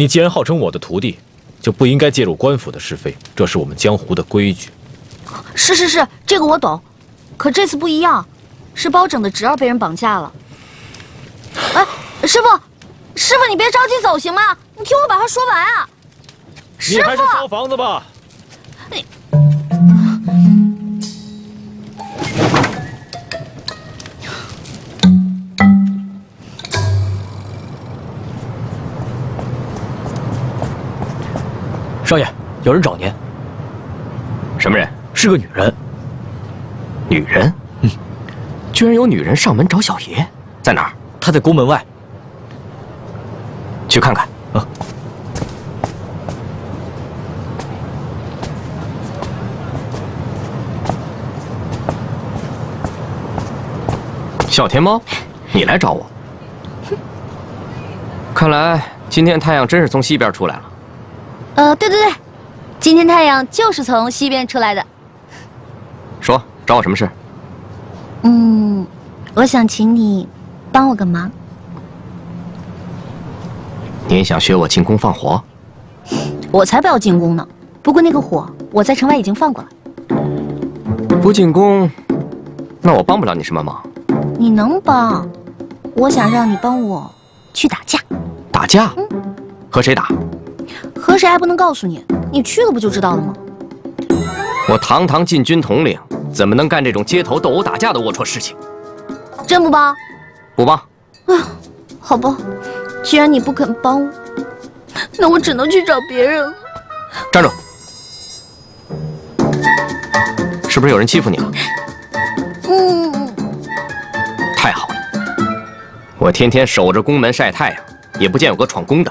你既然号称我的徒弟，就不应该介入官府的是非，这是我们江湖的规矩。是是是，这个我懂。可这次不一样，是包拯的侄儿被人绑架了。哎，师傅，师傅，你别着急走行吗？你听我把话说完啊！你还是烧房子吧。你。有人找您。什么人？是个女人。女人？嗯，居然有女人上门找小爷，在哪儿？她在宫门外。去看看。啊。小天猫，你来找我？看来今天太阳真是从西边出来了。呃，对对对，今天太阳就是从西边出来的。说，找我什么事？嗯，我想请你帮我个忙。你想学我进宫放火？我才不要进宫呢！不过那个火，我在城外已经放过了。不进宫，那我帮不了你什么忙。你能帮？我想让你帮我去打架。打架？嗯，和谁打？和谁还不能告诉你，你去了不就知道了吗？我堂堂禁军统领，怎么能干这种街头斗殴打架的龌龊事情？真不帮？不帮。啊，好吧，既然你不肯帮我，那我只能去找别人了。站住！是不是有人欺负你了？嗯。太好了，我天天守着宫门晒太阳，也不见有个闯宫的，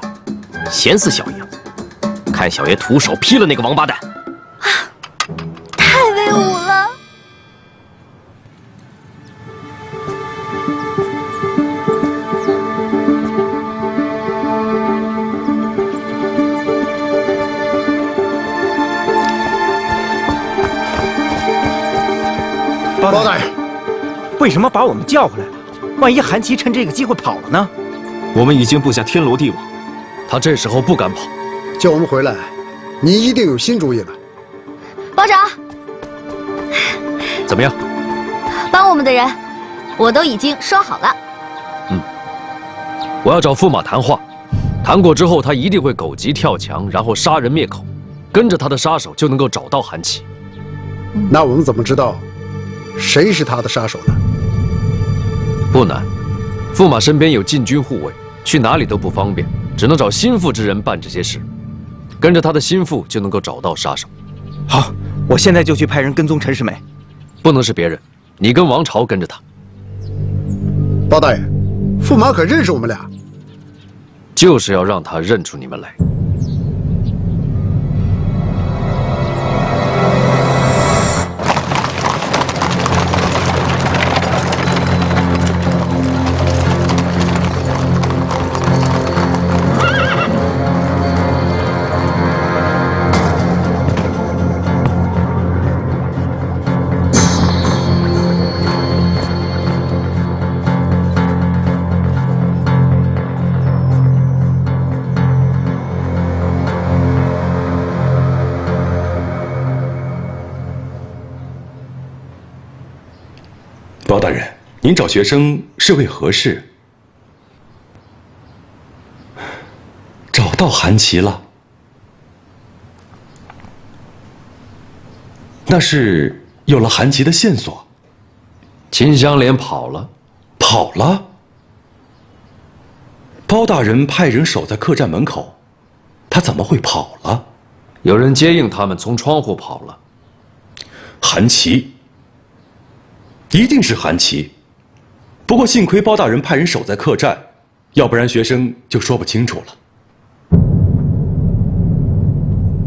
闲死小爷。看小爷徒手劈了那个王八蛋！啊，太威武了！包大人，为什么把我们叫回来了？万一韩琦趁这个机会跑了呢？我们已经布下天罗地网，他这时候不敢跑。叫我们回来，你一定有新主意了。包拯，怎么样？帮我们的人，我都已经说好了。嗯，我要找驸马谈话，谈过之后，他一定会狗急跳墙，然后杀人灭口，跟着他的杀手就能够找到韩琦。那我们怎么知道谁是他的杀手呢？不难，驸马身边有禁军护卫，去哪里都不方便，只能找心腹之人办这些事。跟着他的心腹就能够找到杀手。好，我现在就去派人跟踪陈世美。不能是别人，你跟王朝跟着他。包大爷，驸马可认识我们俩？就是要让他认出你们来。您找学生是为何事？找到韩琦了，那是有了韩琦的线索。秦香莲跑了，跑了。包大人派人守在客栈门口，他怎么会跑了？有人接应他们从窗户跑了。韩琦，一定是韩琦。不过幸亏包大人派人守在客栈，要不然学生就说不清楚了。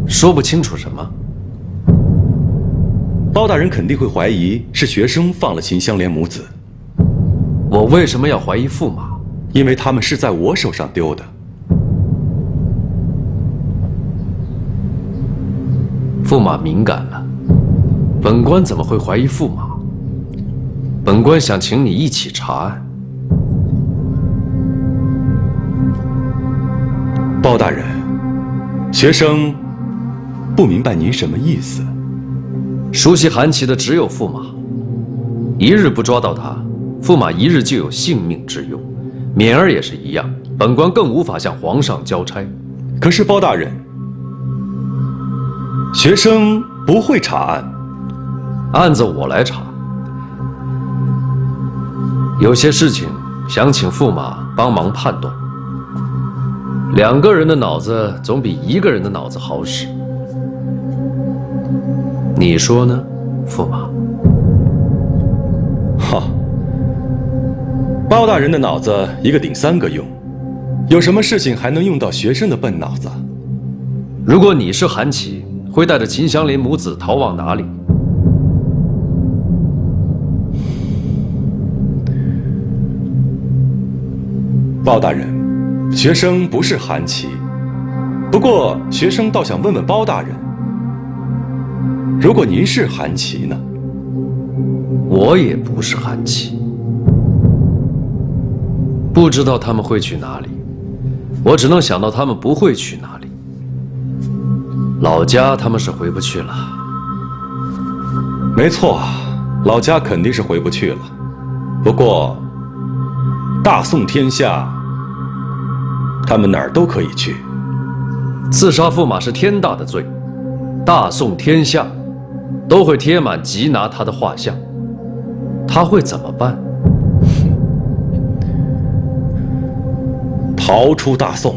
说不清楚什么？包大人肯定会怀疑是学生放了秦香莲母子。我为什么要怀疑驸马？因为他们是在我手上丢的。驸马敏感了，本官怎么会怀疑驸马？本官想请你一起查案。包大人，学生不明白您什么意思。熟悉韩琦的只有驸马，一日不抓到他，驸马一日就有性命之忧。敏儿也是一样，本官更无法向皇上交差。可是包大人，学生不会查案，案子我来查。有些事情想请驸马帮忙判断。两个人的脑子总比一个人的脑子好使，你说呢，驸马？哈，包大人的脑子一个顶三个用，有什么事情还能用到学生的笨脑子？如果你是韩琦，会带着秦香莲母子逃往哪里？包大人。学生不是韩琦，不过学生倒想问问包大人：如果您是韩琦呢？我也不是韩琦，不知道他们会去哪里，我只能想到他们不会去哪里。老家他们是回不去了。没错，老家肯定是回不去了。不过，大宋天下。他们哪儿都可以去。刺杀驸马是天大的罪，大宋天下都会贴满缉拿他的画像。他会怎么办？逃出大宋。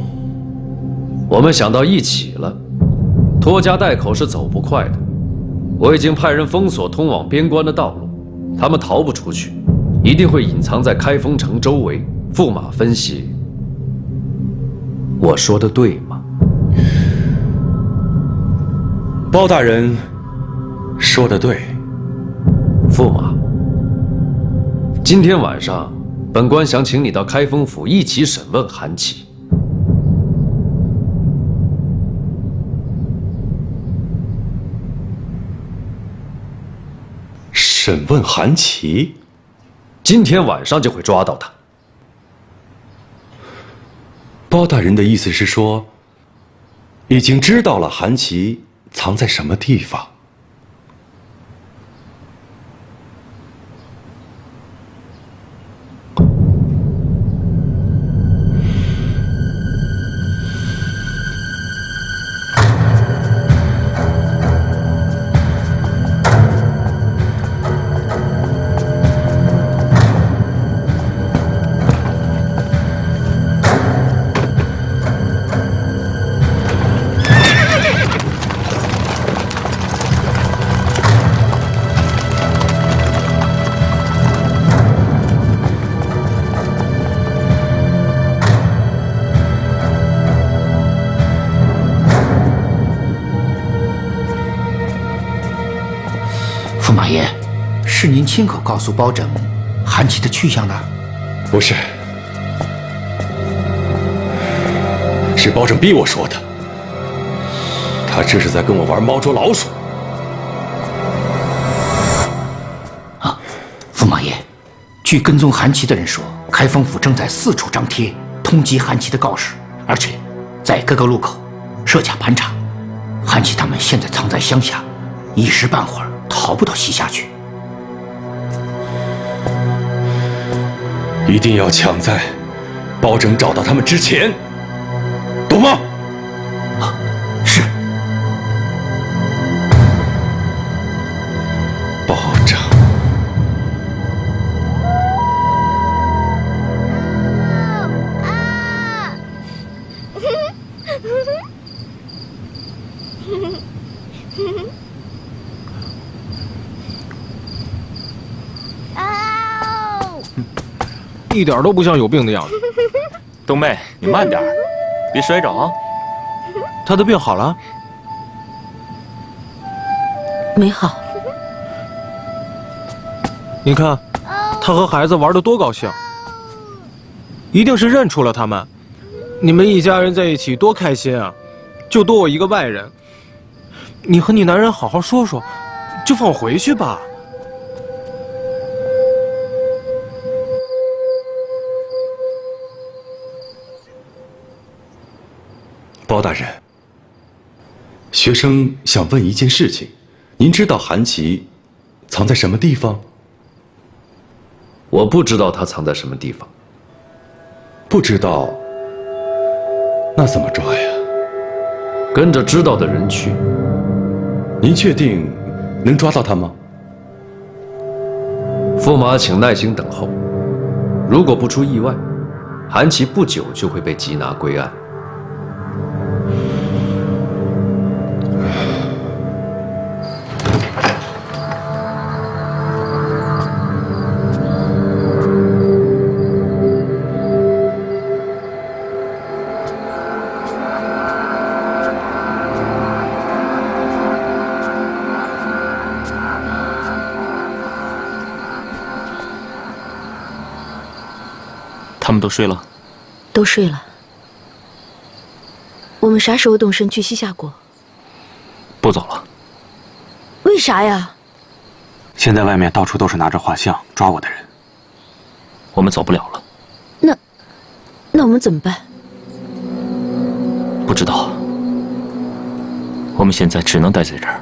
我们想到一起了。拖家带口是走不快的。我已经派人封锁通往边关的道路，他们逃不出去，一定会隐藏在开封城周围。驸马分析。我说的对吗？包大人说的对。驸马，今天晚上，本官想请你到开封府一起审问韩琦。审问韩琦？今天晚上就会抓到他。包大人的意思是说，已经知道了韩琦藏在什么地方。亲口告诉包拯韩琦的去向的？不是，是包拯逼我说的。他这是在跟我玩猫捉老鼠。啊，驸马爷，据跟踪韩琦的人说，开封府正在四处张贴通缉韩琦的告示，而且在各个路口设卡盘查。韩琦他们现在藏在乡下，一时半会儿逃不到西夏去。一定要抢在包拯找到他们之前，懂吗？一点都不像有病的样子。冬妹，你慢点，别摔着啊！他的病好了？没好。你看，他和孩子玩的多高兴，一定是认出了他们。你们一家人在一起多开心啊！就多我一个外人。你和你男人好好说说，就放我回去吧。大人，学生想问一件事情，您知道韩琦藏在什么地方？我不知道他藏在什么地方。不知道，那怎么抓呀？跟着知道的人去。您确定能抓到他吗？驸马，请耐心等候。如果不出意外，韩琦不久就会被缉拿归案。都睡了，都睡了。我们啥时候动身去西夏国？不走了。为啥呀？现在外面到处都是拿着画像抓我的人，我们走不了了。那，那我们怎么办？不知道。我们现在只能待在这儿。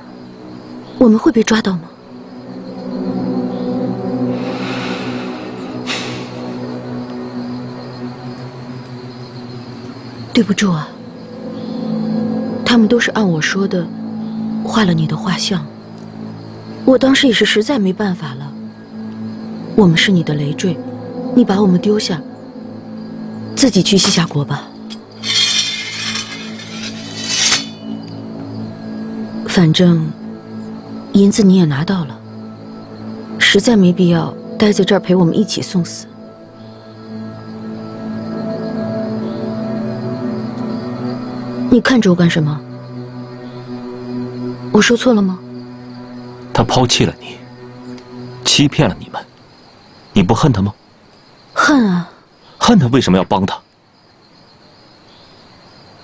我们会被抓到吗？对不住啊，他们都是按我说的画了你的画像。我当时也是实在没办法了。我们是你的累赘，你把我们丢下，自己去西夏国吧。反正银子你也拿到了，实在没必要待在这儿陪我们一起送死。你看着我干什么？我说错了吗？他抛弃了你，欺骗了你们，你不恨他吗？恨啊！恨他为什么要帮他？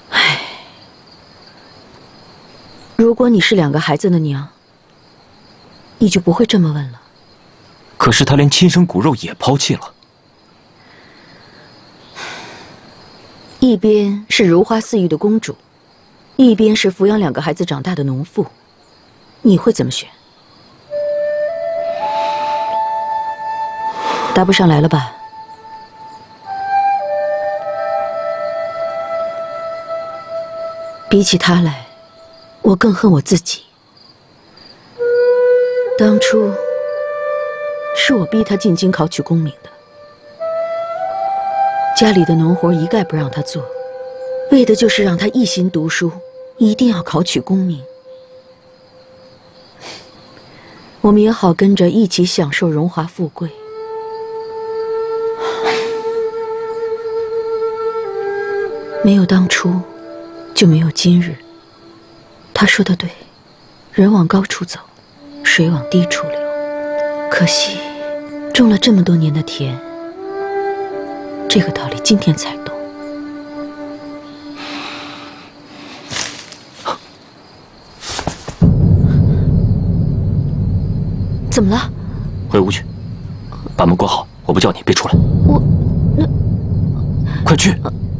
唉，如果你是两个孩子的娘，你就不会这么问了。可是他连亲生骨肉也抛弃了。一边是如花似玉的公主，一边是抚养两个孩子长大的农妇，你会怎么选？答不上来了吧？比起他来，我更恨我自己。当初是我逼他进京考取功名的。家里的农活一概不让他做，为的就是让他一心读书，一定要考取功名。我们也好跟着一起享受荣华富贵。没有当初，就没有今日。他说的对，人往高处走，水往低处流。可惜，种了这么多年的田。这个道理今天才懂。怎么了？回屋去，把门关好。我不叫你，别出来。我，那，快去。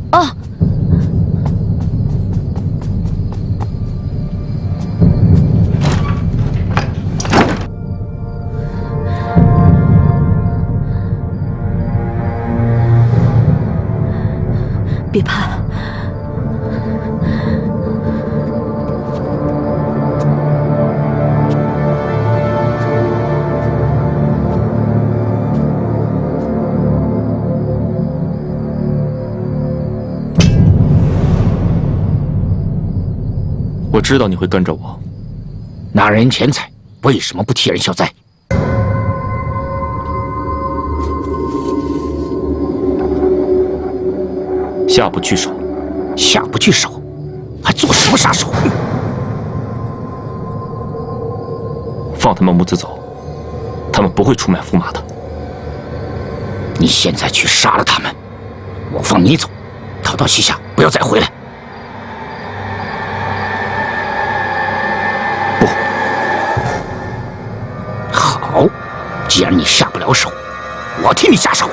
啊！知道你会跟着我。拿人钱财，为什么不替人消灾？下不去手，下不去手，还做什么杀手？放他们母子走，他们不会出卖驸马的。你现在去杀了他们，我放你走，逃到西夏，不要再回来。既然你下不了手，我替你下手。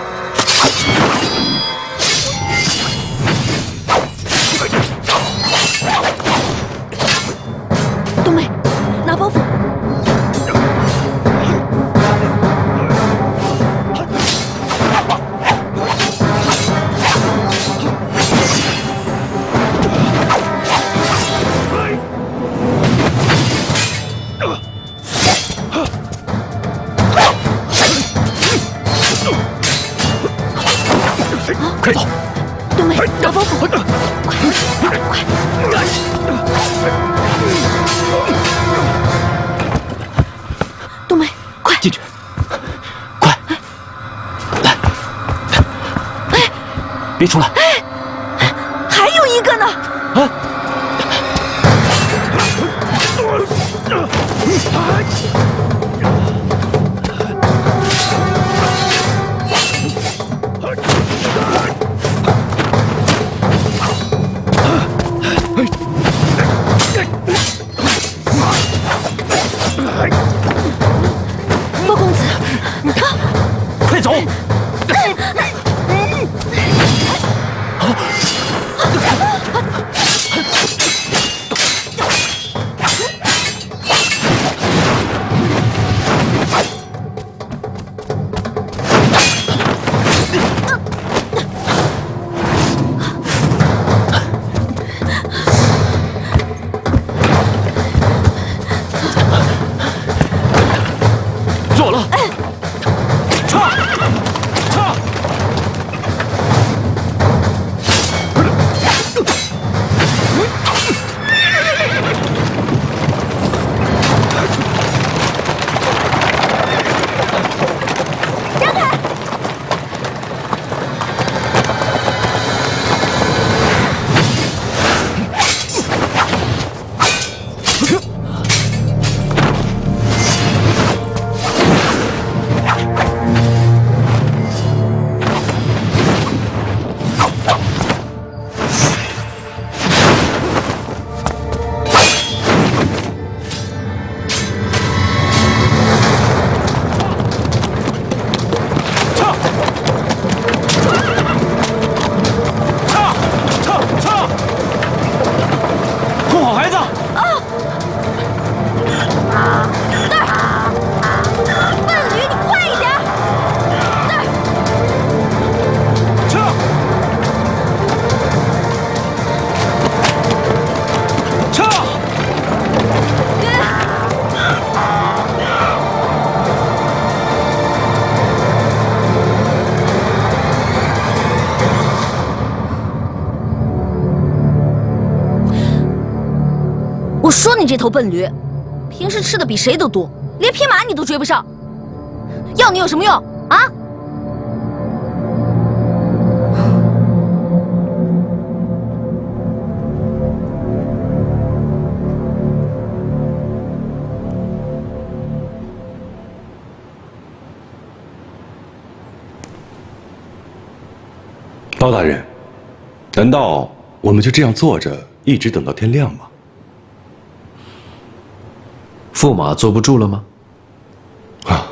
冬梅，打包袱！快，快，冬梅，快进去，快，来，哎，别出来！说你这头笨驴，平时吃的比谁都多，连匹马你都追不上，要你有什么用啊？包大人，难道我们就这样坐着，一直等到天亮吗？驸马坐不住了吗？啊，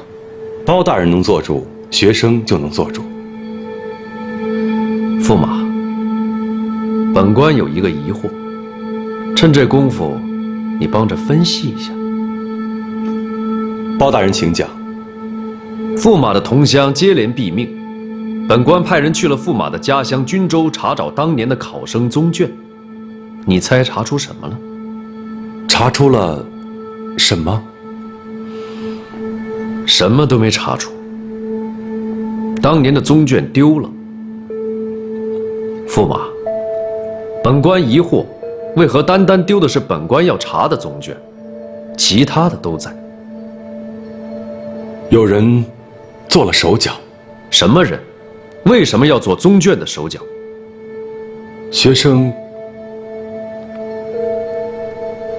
包大人能坐住，学生就能坐住。驸马，本官有一个疑惑，趁这功夫，你帮着分析一下。包大人，请讲。驸马的同乡接连毙命，本官派人去了驸马的家乡均州查找当年的考生宗卷，你猜查出什么了？查出了什么？什么都没查出。当年的宗卷丢了。驸马，本官疑惑，为何单单丢的是本官要查的宗卷，其他的都在？有人做了手脚。什么人？为什么要做宗卷的手脚？学生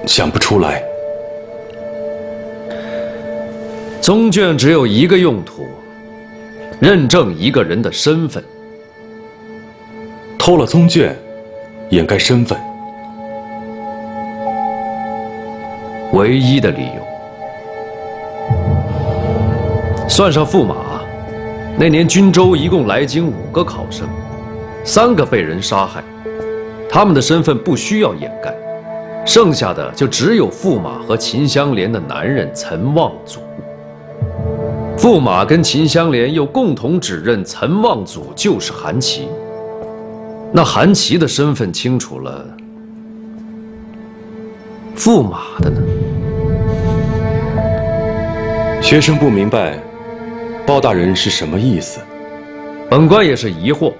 想不出来。宗卷只有一个用途，认证一个人的身份。偷了宗卷，掩盖身份，唯一的理由。算上驸马，那年均州一共来京五个考生，三个被人杀害，他们的身份不需要掩盖，剩下的就只有驸马和秦香莲的男人岑望祖。驸马跟秦香莲又共同指认岑望祖就是韩琦。那韩琦的身份清楚了，驸马的呢？学生不明白，包大人是什么意思？本官也是疑惑，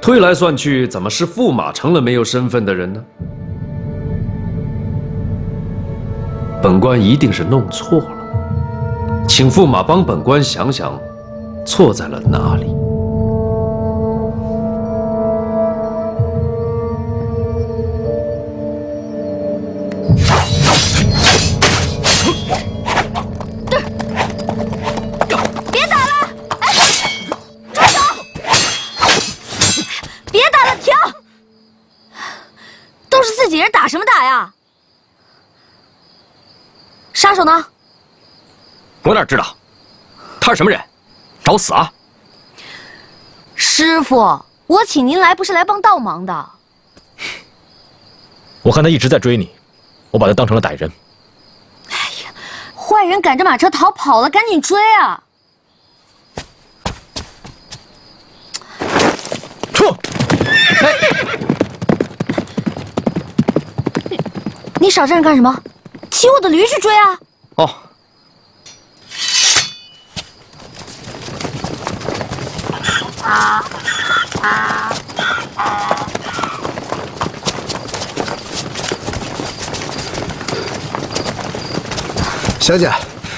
推来算去，怎么是驸马成了没有身份的人呢？本官一定是弄错了，请驸马帮本官想想错在了哪里。别打了，哎，住手。别打了，停。都是自己人，打什么打呀？杀手呢？我哪知道？他是什么人？找死啊！师傅，我请您来不是来帮倒忙的。我看他一直在追你，我把他当成了歹人。哎呀，坏人赶着马车逃跑了，赶紧追啊！撤！你你少站着干什么？骑我的驴去追啊！哦。小姐，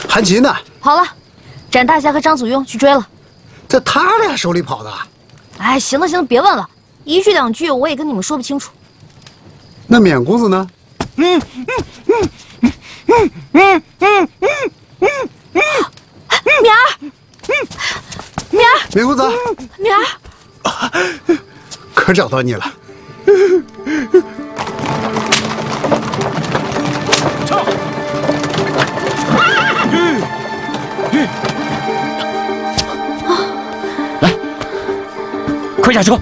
韩琦呢？跑了，展大侠和张祖庸去追了，在他俩手里跑的。哎，行了行了，别问了，一句两句我也跟你们说不清楚。那冕公子呢？嗯嗯嗯嗯嗯嗯嗯嗯嗯，冕儿，冕儿，冕公子，女儿，可找到你了。来，快下车！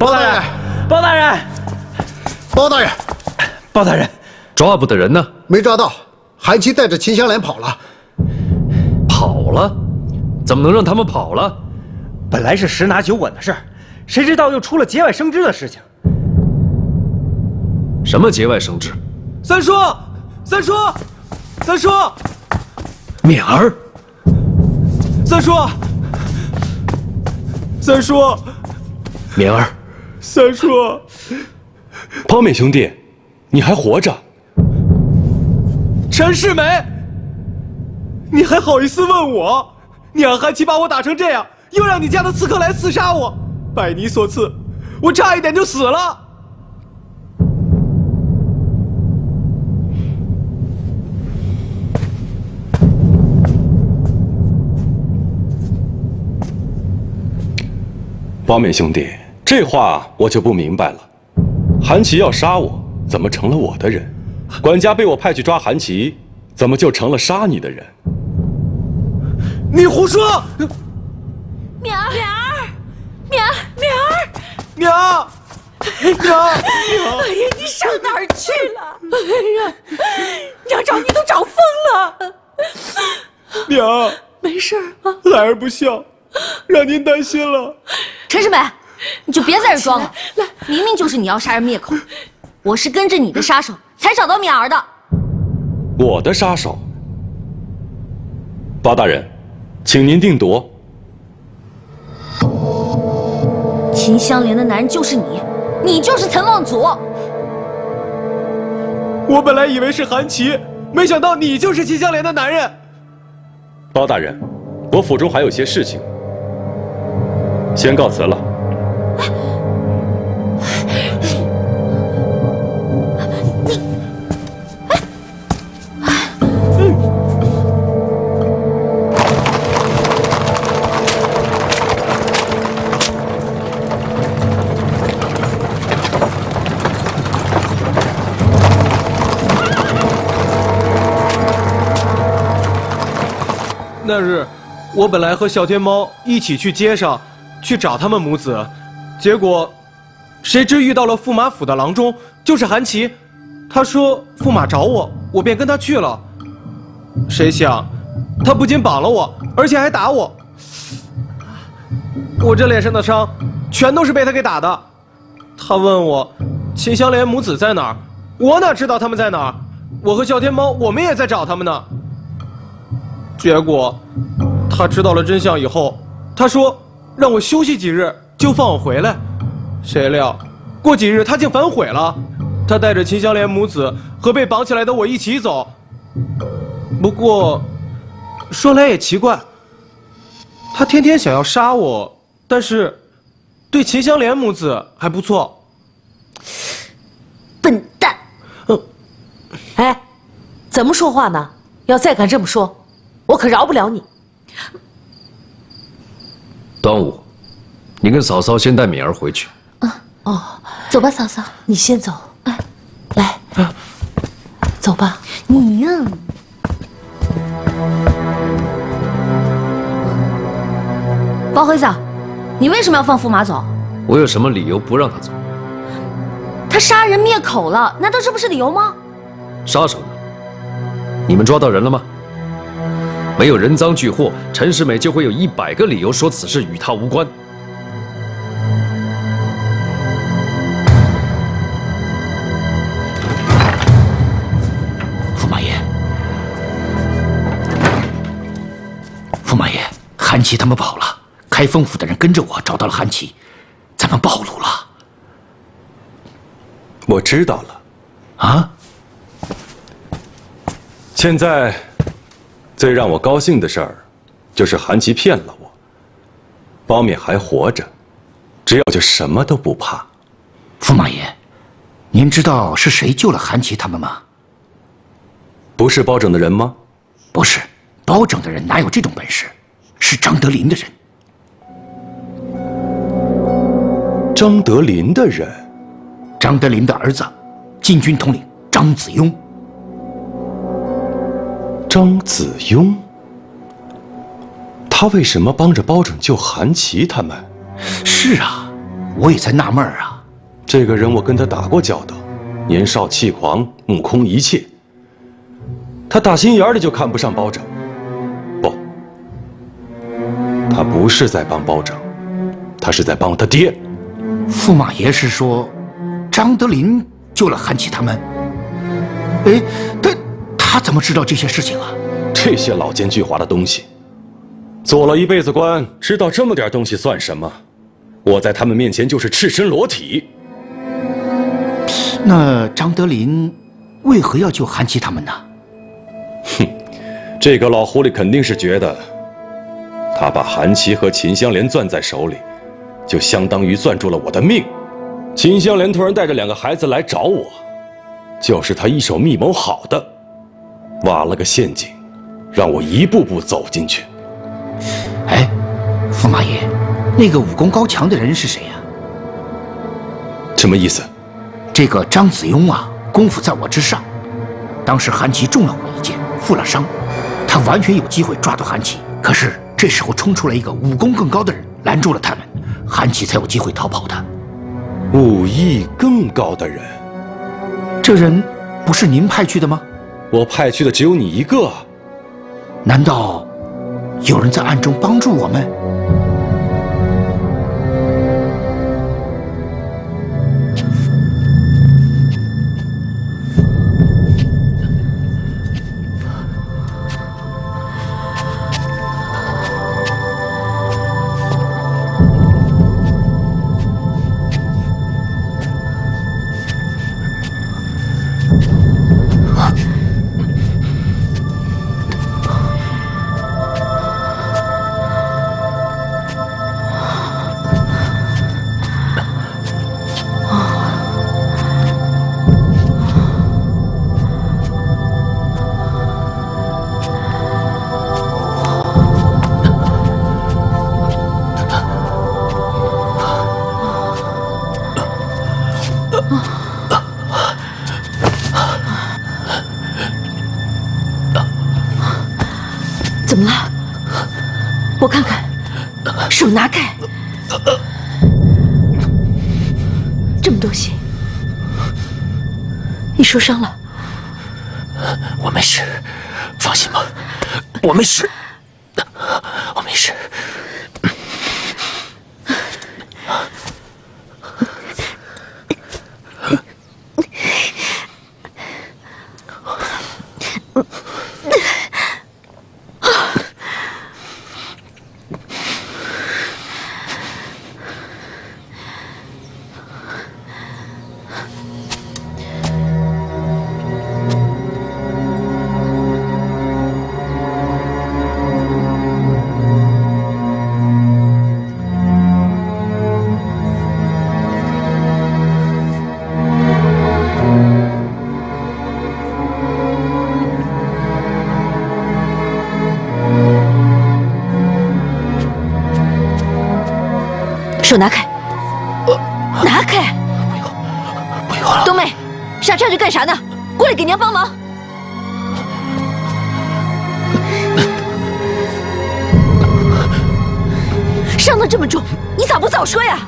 包大人，包大人，包大人，包大人，抓捕的人呢？没抓到，韩琦带着秦香莲跑了。跑了？怎么能让他们跑了？本来是十拿九稳的事儿，谁知道又出了节外生枝的事情。什么节外生枝？三叔，三叔，三叔，冕儿，三叔，三叔，冕儿，三叔，包勉兄弟，你还活着？陈世美，你还好意思问我？你让韩琦把我打成这样，又让你家的刺客来刺杀我，拜你所赐，我差一点就死了。包勉兄弟，这话我就不明白了。韩琦要杀我，怎么成了我的人？管家被我派去抓韩琦，怎么就成了杀你的人？你胡说！敏儿，敏儿，敏儿，敏儿，娘，娘，哎呀，你上哪儿去了？哎呀，娘找你都找疯了。娘，没事啊，孩儿不孝，让您担心了。陈世美，你就别在这装了。来，明明就是你要杀人灭口，我是跟着你的杀手才找到敏儿的。我的杀手，包大人，请您定夺。秦香莲的男人就是你，你就是岑望祖。我本来以为是韩琦，没想到你就是秦香莲的男人。包大人，我府中还有些事情，先告辞了。我本来和小天猫一起去街上，去找他们母子，结果，谁知遇到了驸马府的郎中，就是韩琦。他说驸马找我，我便跟他去了。谁想，他不仅绑了我，而且还打我。我这脸上的伤，全都是被他给打的。他问我，秦香莲母子在哪儿？我哪知道他们在哪儿？我和小天猫，我们也在找他们呢。结果，他知道了真相以后，他说让我休息几日就放我回来。谁料，过几日他竟反悔了。他带着秦香莲母子和被绑起来的我一起走。不过，说来也奇怪，他天天想要杀我，但是对秦香莲母子还不错。笨蛋！哎，怎么说话呢？要再敢这么说，我可饶不了你。端午，你跟嫂嫂先带敏儿回去。啊哦，走吧，嫂嫂，你先走。哎，来，啊走吧。你呀，包辉子，你为什么要放驸马走？我有什么理由不让他走？他杀人灭口了，难道这不是理由吗？杀手呢？你们抓到人了吗？没有人赃俱获，陈世美就会有一百个理由说此事与他无关。驸马爷，驸马爷，韩琦他们跑了，开封府的人跟着我找到了韩琦，咱们暴露了。我知道了。啊？现在最让我高兴的事儿，就是韩琦骗了我，包勉还活着，只要就什么都不怕。驸马爷，您知道是谁救了韩琦他们吗？不是包拯的人吗？不是，包拯的人哪有这种本事？是张德林的人。张德林的人，张德林的儿子，禁军统领张子雍。张子雍，他为什么帮着包拯救韩琦他们？是啊，我也在纳闷啊。这个人我跟他打过交道，年少气狂，目空一切。他打心眼里就看不上包拯。不，他不是在帮包拯，他是在帮他爹。驸马爷是说，张德林救了韩琦他们？哎，他他怎么知道这些事情啊？这些老奸巨猾的东西，做了一辈子官，知道这么点东西算什么？我在他们面前就是赤身裸体。那张德林为何要救韩琦他们呢？哼，这个老狐狸肯定是觉得，他把韩琦和秦香莲攥在手里，就相当于攥住了我的命。秦香莲突然带着两个孩子来找我，就是他一手密谋好的，挖了个陷阱，让我一步步走进去。哎，驸马爷，那个武功高强的人是谁呀、什么意思？这个张子雍啊，功夫在我之上。当时韩琦中了我一箭，负了伤，他完全有机会抓到韩琦。可是这时候冲出来一个武功更高的人，拦住了他们，韩琦才有机会逃跑的。武艺更高的人，这人不是您派去的吗？我派去的只有你一个。难道有人在暗中帮助我们？受伤了？我没事，放心吧，我没事，手拿开，拿开！不要了。冬妹，傻站着干啥呢？过来给娘帮忙。伤得这么重，你咋不早说呀？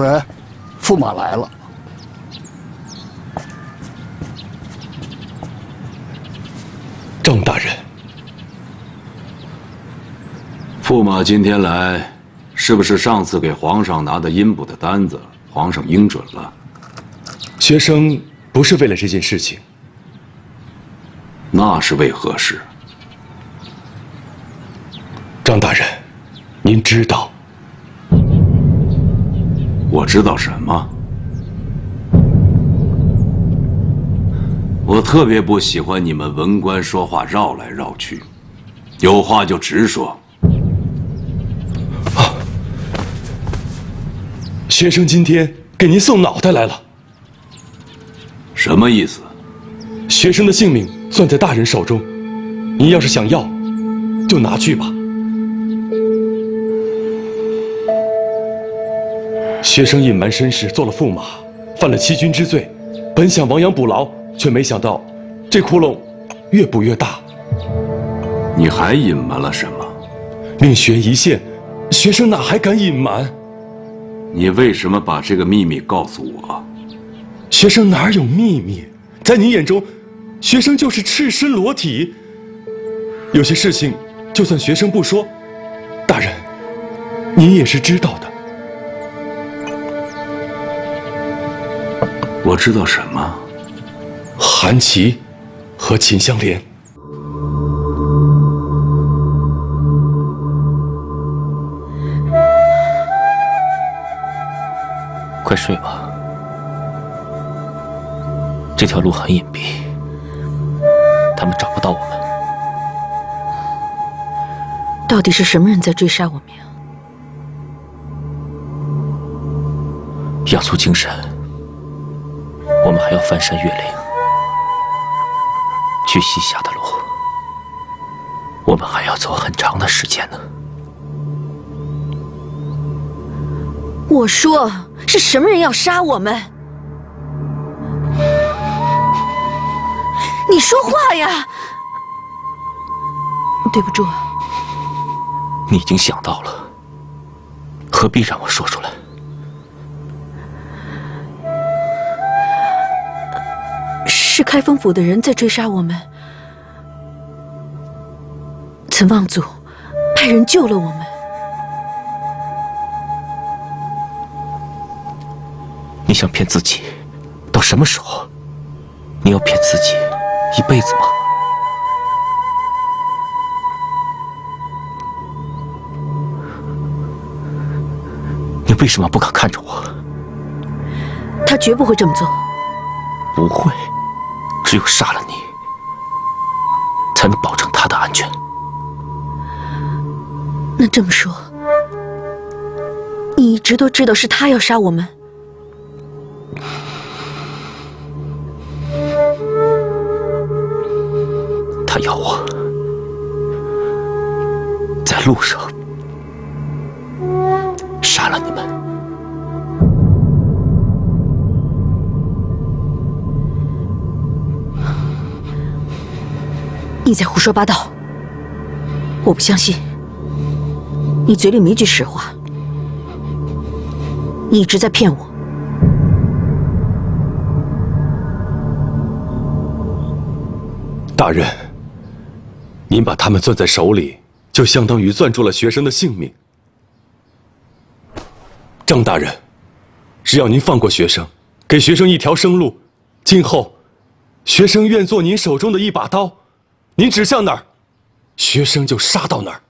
主人，驸马来了。郑大人，驸马今天来，是不是上次给皇上拿的阴补的单子，皇上应准了？学生不是为了这件事情。那是为何事？张大人，您知道？我知道什么？我特别不喜欢你们文官说话绕来绕去，有话就直说。啊学生今天给您送脑袋来了。什么意思？学生的性命攥在大人手中，您要是想要，就拿去吧。学生隐瞒身世，做了驸马，犯了欺君之罪，本想亡羊补牢，却没想到这窟窿越补越大。你还隐瞒了什么？命悬一线，学生哪还敢隐瞒？你为什么把这个秘密告诉我？学生哪有秘密？在你眼中，学生就是赤身裸体。有些事情，就算学生不说，大人，您也是知道的。我知道什么？韩琦和秦香莲。快睡吧，这条路很隐蔽，他们找不到我们。到底是什么人在追杀我们呀？要促精神，还要翻山越岭，去西夏的路，我们还要走很长的时间呢。我说，是什么人要杀我们？你说话呀！对不住，你已经想到了，何必让我说出来？开封府的人在追杀我们。岑望祖派人救了我们。你想骗自己，到什么时候？你要骗自己一辈子吗？你为什么不敢看着我？他绝不会这么做。不会，只有杀了你，才能保证他的安全。那这么说，你一直都知道是他要杀我们？他要我在路上你在胡说八道！我不相信，你嘴里没句实话，你一直在骗我。大人，您把他们攥在手里，就相当于攥住了学生的性命。张大人，只要您放过学生，给学生一条生路，今后，学生愿做您手中的一把刀，您指向哪儿，学生就杀到哪儿。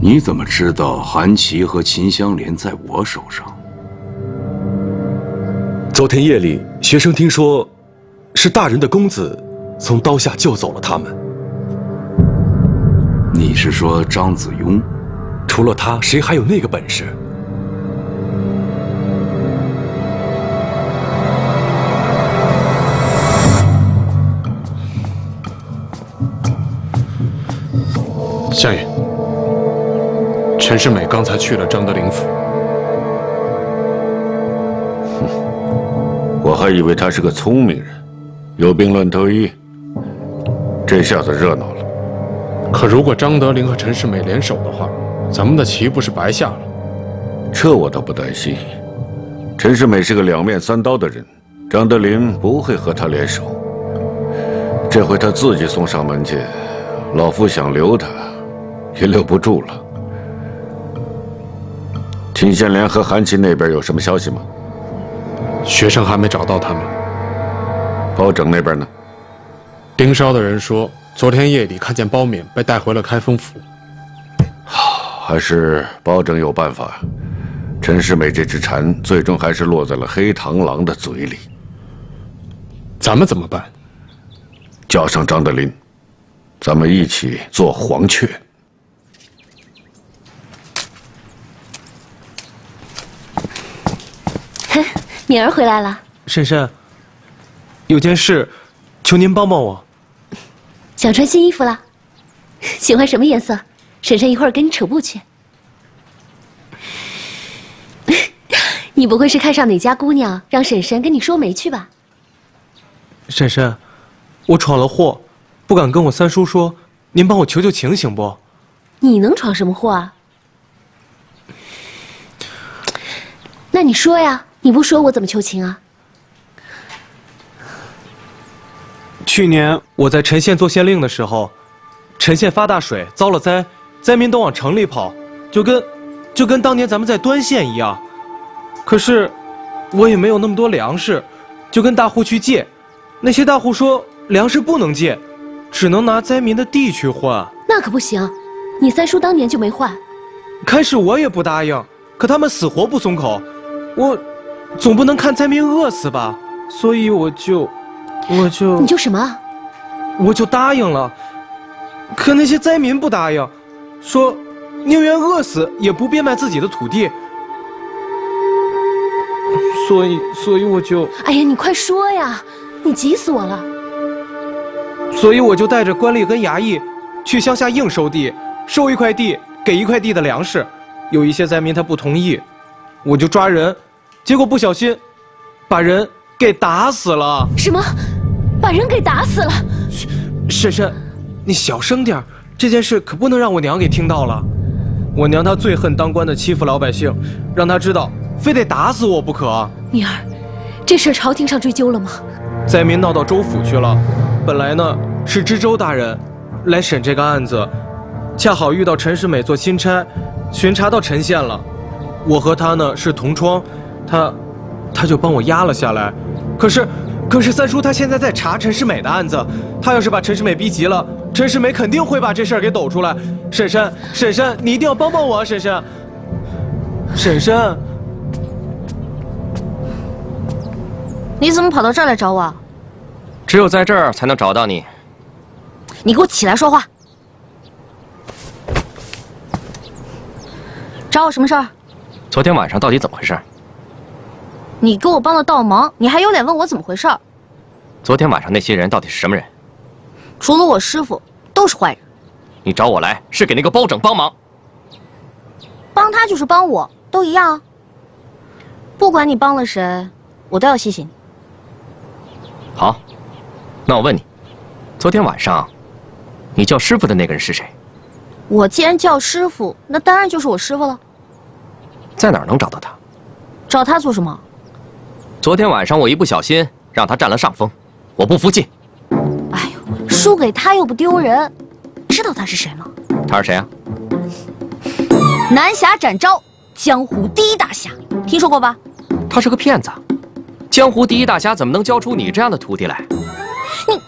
你怎么知道韩琦和秦香莲在我手上？昨天夜里，学生听说。是大人的公子从刀下救走了他们。你是说张子雍？除了他，谁还有那个本事？相爷，陈世美刚才去了张德林府。哼我还以为他是个聪明人，有病乱投医，这下子热闹了。可如果张德林和陈世美联手的话，咱们的棋不是白下了？这我倒不担心。陈世美是个两面三刀的人，张德林不会和他联手。这回他自己送上门去，老夫想留他，也留不住了。秦献莲和韩琦那边有什么消息吗？学生还没找到他们。包拯那边呢？盯梢的人说，昨天夜里看见包勉被带回了开封府。还是包拯有办法。陈世美这只蝉，最终还是落在了黑螳螂的嘴里。咱们怎么办？叫上张德林，咱们一起做黄雀。敏儿回来了，婶婶，有件事，求您帮帮我。想穿新衣服了？喜欢什么颜色？婶婶一会儿给你扯布去。你不会是看上哪家姑娘，让婶婶跟你说媒去吧？婶婶，我闯了祸，不敢跟我三叔说，您帮我求求情行不？你能闯什么祸啊？那你说呀，你不说我怎么求情啊？去年我在陈县做县令的时候，陈县发大水，遭了灾，灾民都往城里跑，就跟，就跟当年咱们在端县一样。可是，我也没有那么多粮食，就跟大户去借。那些大户说粮食不能借，只能拿灾民的地去换。那可不行，你三叔当年就没换。开始我也不答应，可他们死活不松口。我，总不能看灾民饿死吧？所以我就，我就你就什么？我就答应了。可那些灾民不答应，说宁愿饿死也不变卖自己的土地。所以，所以我就……哎呀，你快说呀！你急死我了。所以我就带着官吏跟衙役，去乡下硬收地，收一块地给一块地的粮食。有一些灾民他不同意，我就抓人，结果不小心，把人给打死了。什么？把人给打死了？婶婶，你小声点这件事可不能让我娘给听到了。我娘她最恨当官的欺负老百姓，让她知道。非得打死我不可，女儿，这事朝廷上追究了吗？灾民闹到州府去了，本来呢是知州大人来审这个案子，恰好遇到陈世美做钦差，巡查到陈县了。我和他呢是同窗，他他就帮我压了下来。可是可是三叔他现在在查陈世美的案子，他要是把陈世美逼急了，陈世美肯定会把这事儿给抖出来。婶婶婶婶，你一定要帮帮我，啊，婶婶婶婶。你怎么跑到这儿来找我？只有在这儿才能找到你。你给我起来说话！找我什么事儿？昨天晚上到底怎么回事？你给我帮了倒忙，你还有脸问我怎么回事？昨天晚上那些人到底是什么人？除了我师傅，都是坏人。你找我来是给那个包拯帮忙？帮他就是帮我，都一样。不管你帮了谁，我都要谢谢你。好，那我问你，昨天晚上你叫师傅的那个人是谁？我既然叫师傅，那当然就是我师傅了。在哪儿能找到他？找他做什么？昨天晚上我一不小心让他占了上风，我不服气。哎呦，输给他又不丢人。知道他是谁吗？他是谁啊？南侠展昭，江湖第一大侠，听说过吧？他是个骗子。江湖第一大侠怎么能教出你这样的徒弟来？你。